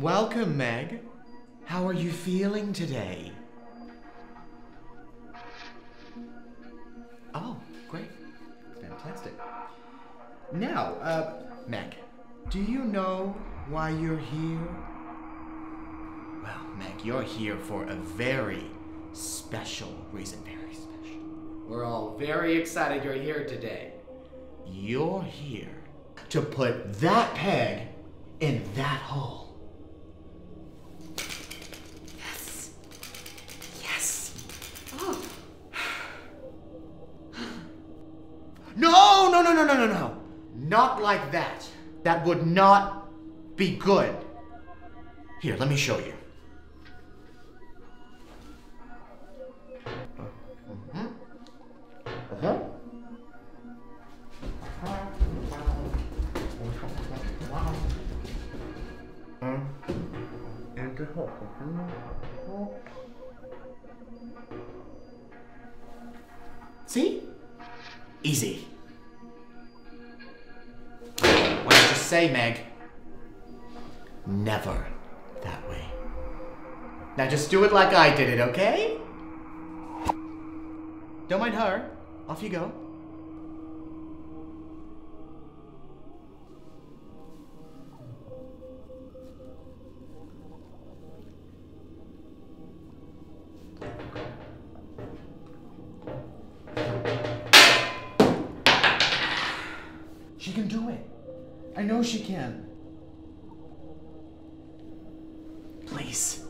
Welcome, Meg. How are you feeling today? Oh, great. Fantastic. Now, uh, Meg, do you know why you're here? Well, Meg, you're here for a very special reason. Very special. We're all very excited you're here today. You're here to put that peg in that hole. No, no, no, no, no, no, no. Not like that. That would not be good. Here, let me show you. See? Easy. Say, Meg? Never that way. Now just do it like I did it, okay? Don't mind her. Off you go. She can do it. I know she can. Please.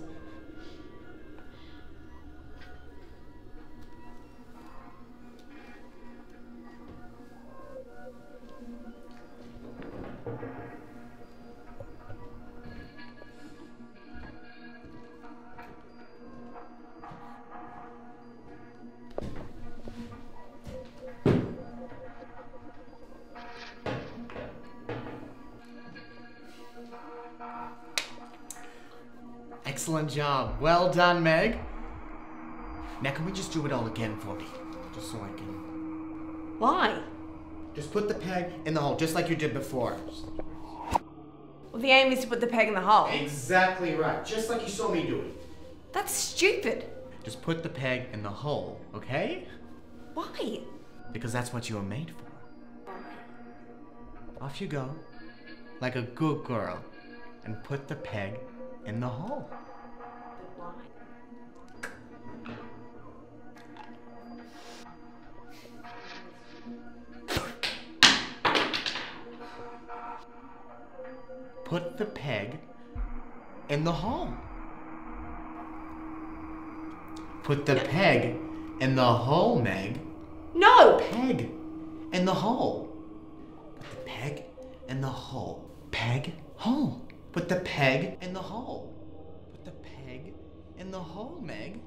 Excellent job. Well done, Meg. Now, can we just do it all again for me? Just so I can. Why? Just put the peg in the hole, just like you did before. Well, the aim is to put the peg in the hole. Exactly right. Just like you saw me do it. That's stupid. Just put the peg in the hole, okay? Why? Because that's what you were made for. Off you go, like a good girl, and put the peg in the hole. Put the peg in the hole. Put the peg in the hole, Meg. No! Peg in the hole. Put the peg in the hole. Peg, hole. Put the peg in the hole. Put the peg in the hole, Meg.